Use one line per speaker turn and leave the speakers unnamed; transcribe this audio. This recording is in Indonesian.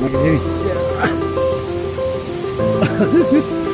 Makin sini. Iya.